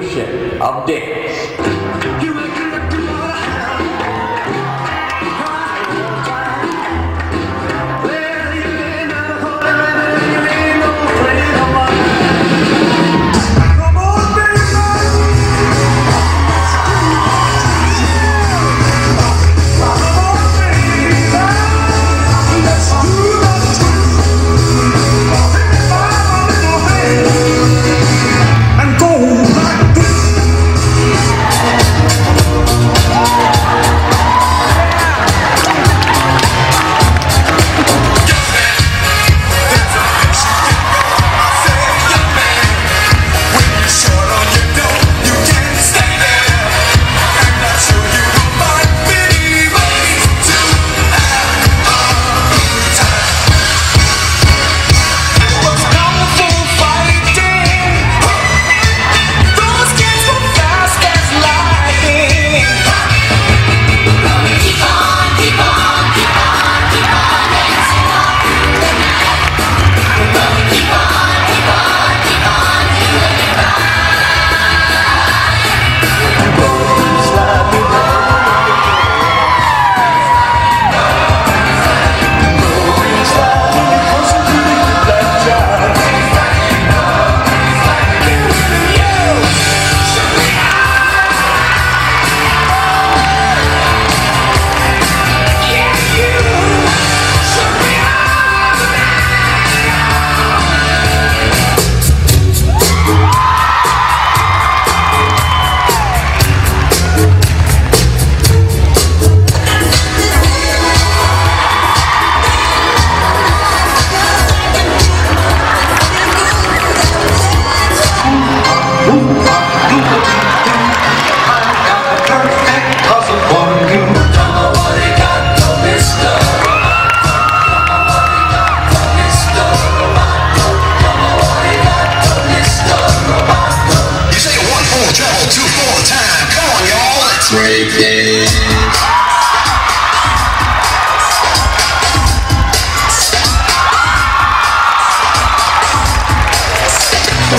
revolution of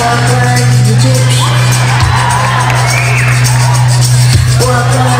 Can't touch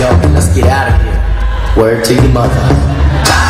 Yo, let's get out of here. Word to your mother.